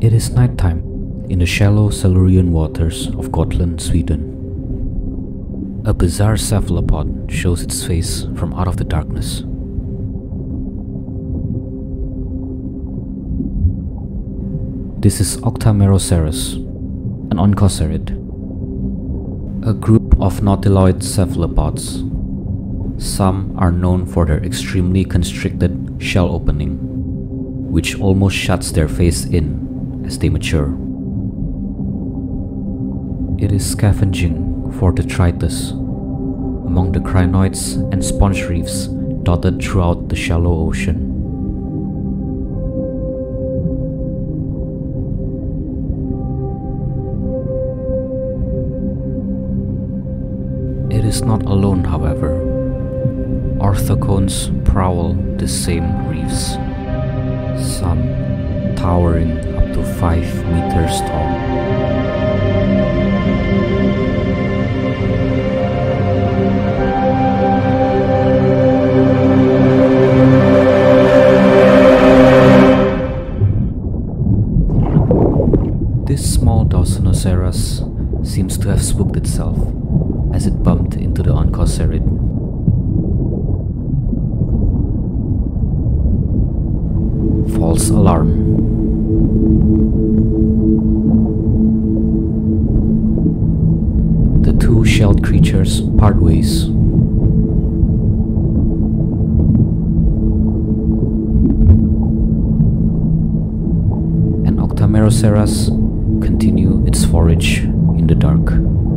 It is nighttime in the shallow Silurian waters of Gotland, Sweden. A bizarre cephalopod shows its face from out of the darkness. This is Octameroceras, an oncocerid, a group of nautiloid cephalopods. Some are known for their extremely constricted shell opening, which almost shuts their face in as they mature. It is scavenging for detritus among the crinoids and sponge reefs dotted throughout the shallow ocean. It is not alone, however. Orthocones prowl the same reefs, some towering up to 5 meters tall. This small Dawsonoceras seems to have spooked itself as it bumped into the Oncocerid. False alarm. The two shelled creatures part ways. And Octameroceras continue its forage in the dark.